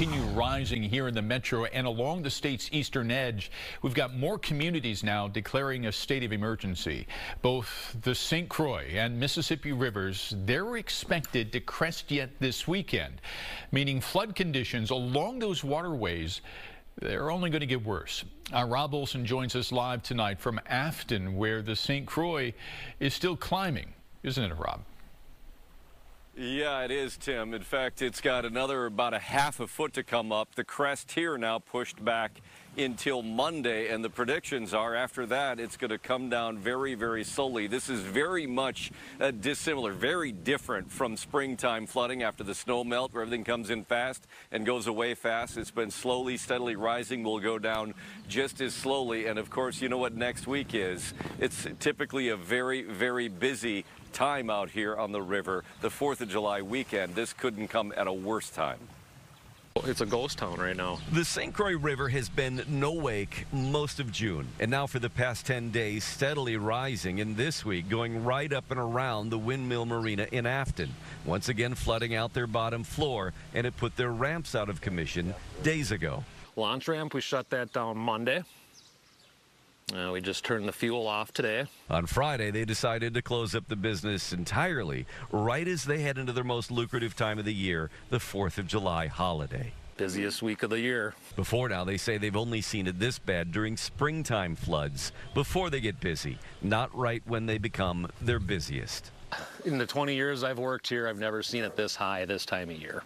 continue rising here in the metro and along the state's eastern edge. We've got more communities now declaring a state of emergency. Both the St. Croix and Mississippi rivers, they're expected to crest yet this weekend, meaning flood conditions along those waterways they're only going to get worse. Our Rob Olson joins us live tonight from Afton, where the St. Croix is still climbing, isn't it, Rob? Yeah, it is, Tim. In fact, it's got another about a half a foot to come up. The crest here now pushed back until Monday, and the predictions are after that it's going to come down very, very slowly. This is very much uh, dissimilar, very different from springtime flooding after the snow melt where everything comes in fast and goes away fast. It's been slowly, steadily rising, will go down just as slowly. And of course, you know what next week is. It's typically a very, very busy time out here on the river. The 4th of July weekend, this couldn't come at a worse time. It's a ghost town right now. The St. Croix River has been no wake most of June, and now for the past 10 days, steadily rising, and this week going right up and around the Windmill Marina in Afton, once again flooding out their bottom floor, and it put their ramps out of commission days ago. Launch ramp, we shut that down Monday. Uh, we just turned the fuel off today. On Friday, they decided to close up the business entirely, right as they head into their most lucrative time of the year, the 4th of July holiday. Busiest week of the year. Before now, they say they've only seen it this bad during springtime floods, before they get busy, not right when they become their busiest. In the 20 years I've worked here, I've never seen it this high this time of year.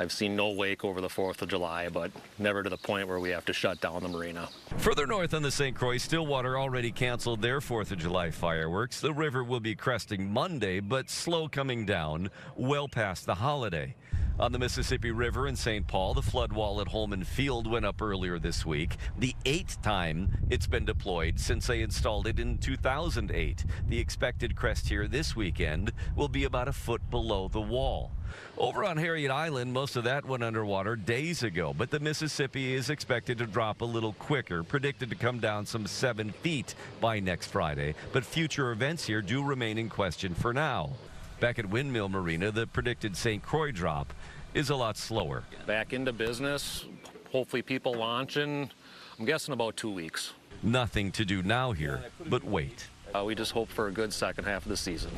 I've seen no wake over the 4th of July, but never to the point where we have to shut down the marina. Further north on the St. Croix, Stillwater already canceled their 4th of July fireworks. The river will be cresting Monday, but slow coming down well past the holiday. On the Mississippi River in St. Paul, the flood wall at Holman Field went up earlier this week, the eighth time it's been deployed since they installed it in 2008. The expected crest here this weekend will be about a foot below the wall. Over on Harriet Island, most of that went underwater days ago, but the Mississippi is expected to drop a little quicker, predicted to come down some seven feet by next Friday. But future events here do remain in question for now. Back at Windmill Marina, the predicted St. Croix drop is a lot slower. Back into business, hopefully people launching, I'm guessing about two weeks. Nothing to do now here, but wait. Uh, we just hope for a good second half of the season.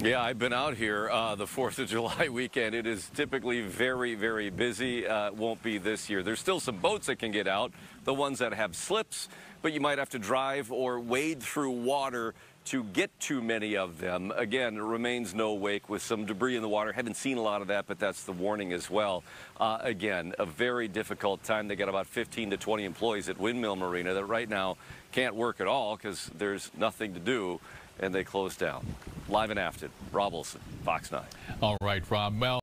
Yeah, I've been out here uh, the 4th of July weekend. It is typically very, very busy. Uh, won't be this year. There's still some boats that can get out, the ones that have slips, but you might have to drive or wade through water to get too many of them. Again, remains no wake with some debris in the water. Haven't seen a lot of that, but that's the warning as well. Uh, again, a very difficult time. They got about 15 to 20 employees at Windmill Marina that right now can't work at all because there's nothing to do and they closed down. Live in Afton, Rob Olson, Fox 9. All right, Rob. Well,